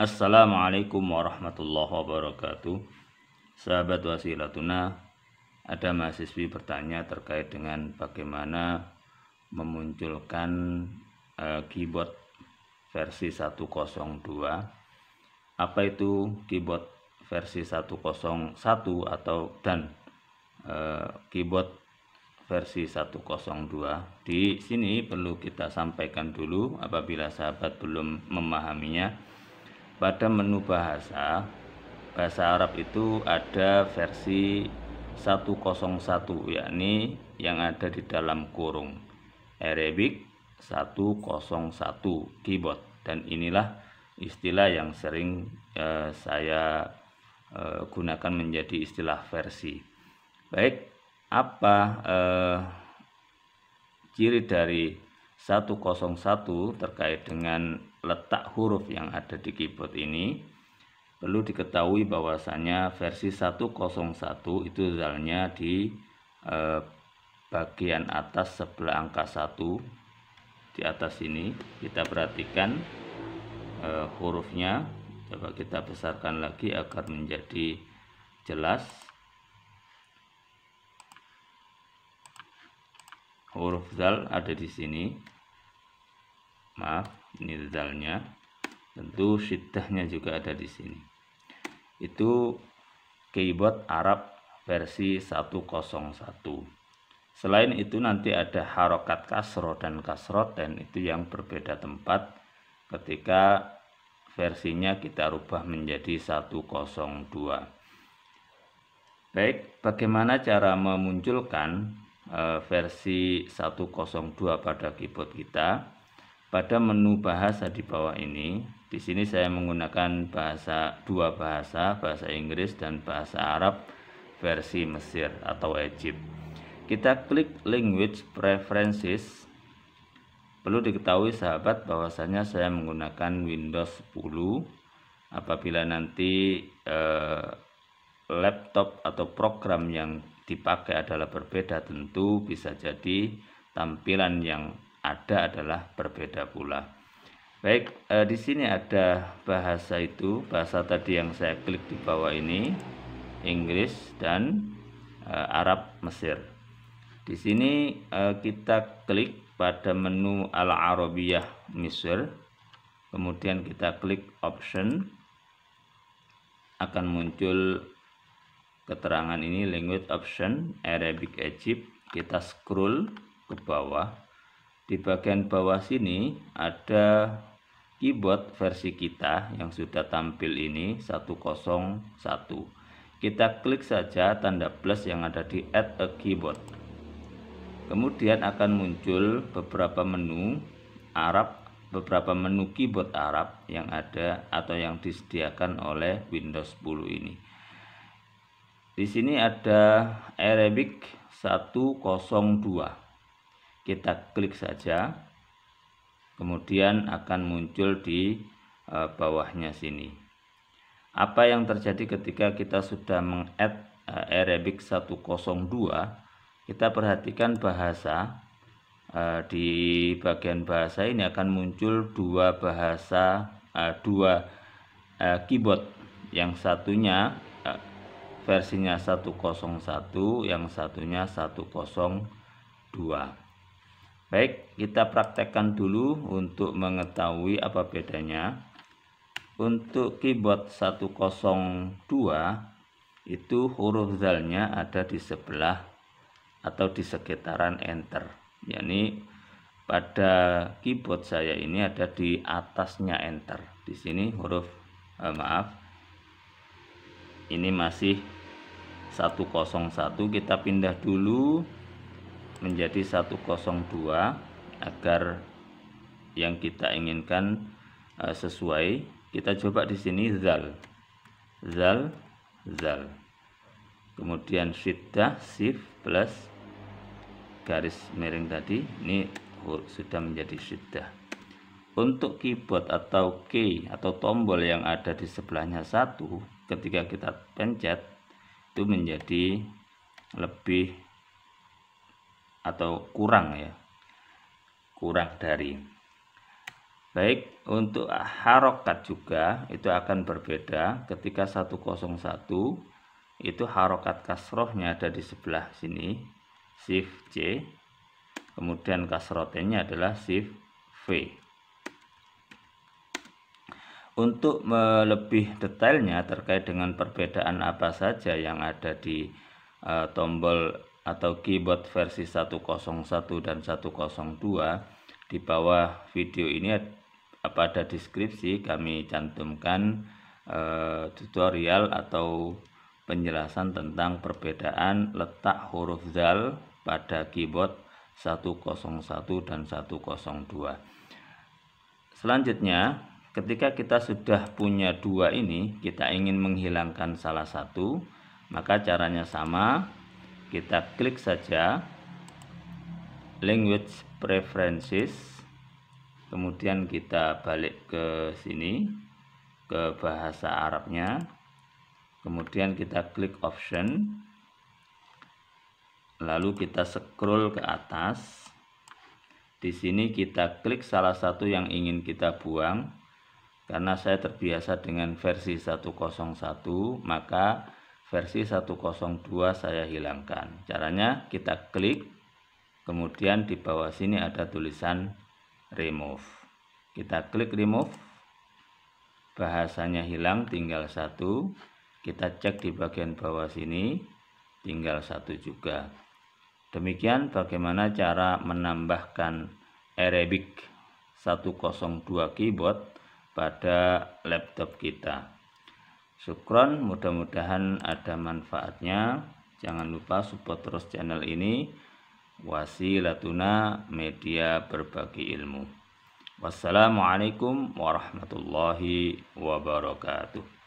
Assalamualaikum warahmatullahi wabarakatuh. Sahabat wasilatuna Ada mahasiswi bertanya terkait dengan bagaimana Memunculkan uh, keyboard versi 102 Apa itu keyboard versi 101 atau dan uh, keyboard versi 102 di sini perlu kita sampaikan dulu apabila sahabat belum memahaminya pada menu bahasa bahasa Arab itu ada versi 101 yakni yang ada di dalam kurung. Arabic 101 keyboard. Dan inilah istilah yang sering eh, saya eh, gunakan menjadi istilah versi. Baik apa eh, ciri dari 101 terkait dengan letak huruf yang ada di keyboard ini perlu diketahui bahwasanya versi 101 itu zalnya di eh, bagian atas sebelah angka 1 di atas ini. Kita perhatikan eh, hurufnya. Coba kita besarkan lagi agar menjadi jelas. Huruf zal ada di sini. Maaf ini zalnya tentu syiddahnya juga ada di sini. Itu keyboard Arab versi 101 selain itu nanti ada harokat kasro dan kasrot dan itu yang berbeda tempat. Ketika versinya kita rubah menjadi 102 baik bagaimana cara memunculkan Eh, versi 102 pada keyboard kita pada menu bahasa di bawah ini di sini saya menggunakan bahasa dua bahasa bahasa Inggris dan bahasa Arab versi Mesir atau Egypt. Kita klik language preferences. Perlu diketahui sahabat bahwasanya saya menggunakan Windows 10 apabila nanti eh, laptop atau program yang dipakai adalah berbeda tentu bisa jadi tampilan yang ada adalah berbeda pula. Baik, eh, di sini ada bahasa itu, bahasa tadi yang saya klik di bawah ini, Inggris dan eh, Arab Mesir. Di sini eh, kita klik pada menu Al-Arabiyah Mesir, kemudian kita klik option, akan muncul keterangan ini language option Arabic Egypt kita scroll ke bawah di bagian bawah sini ada keyboard versi kita yang sudah tampil ini 101 kita klik saja tanda plus yang ada di add a keyboard. Kemudian akan muncul beberapa menu Arab beberapa menu keyboard Arab yang ada atau yang disediakan oleh Windows 10 ini. Di sini ada Arabic 102. Kita klik saja. Kemudian akan muncul di e, bawahnya sini. Apa yang terjadi ketika kita sudah meng-add e, Arabic 102? Kita perhatikan bahasa e, di bagian bahasa ini akan muncul dua bahasa dua keyboard. Yang satunya versinya 101 yang satunya 102 baik kita praktekkan dulu untuk mengetahui apa bedanya. Untuk keyboard 102 itu huruf zalnya ada di sebelah atau di sekitaran enter. Yakni pada keyboard saya ini ada di atasnya enter. Di sini huruf eh, maaf ini masih 101 kita pindah dulu menjadi 102 agar yang kita inginkan uh, sesuai. Kita coba di sini zal. Zal zal. Kemudian syiddah shift plus garis miring tadi. Ini sudah menjadi syiddah. Untuk keyboard atau key atau tombol yang ada di sebelahnya satu ketika kita pencet itu menjadi lebih atau kurang ya. Kurang dari. Baik, untuk harokat juga itu akan berbeda. Ketika 101 itu harokat kasrohnya ada di sebelah sini, shift C, kemudian kasrotennya adalah shift V. Untuk lebih detailnya terkait dengan perbedaan apa saja yang ada di uh, tombol atau keyboard versi 101 dan 102 di bawah video ini pada deskripsi kami cantumkan uh, tutorial atau penjelasan tentang perbedaan letak huruf zal pada keyboard 101 dan 102. Selanjutnya, ketika kita sudah punya dua ini, kita ingin menghilangkan salah satu, maka caranya sama. Kita klik saja. Language preferences. Kemudian kita balik ke sini ke bahasa Arabnya. Kemudian kita klik option. Lalu kita scroll ke atas. Di sini kita klik salah satu yang ingin kita buang. Karena saya terbiasa dengan versi 101 maka versi 102 saya hilangkan. Caranya kita klik kemudian di bawah sini ada tulisan remove. Kita klik remove bahasanya hilang tinggal satu. Kita cek di bagian bawah sini tinggal satu juga. Demikian bagaimana cara menambahkan Arabic 102 keyboard pada laptop kita syukron mudah-mudahan ada manfaatnya jangan lupa support terus channel ini wasilatuna media berbagi ilmu. Wassalamualaikum warahmatullahi wabarakatuh.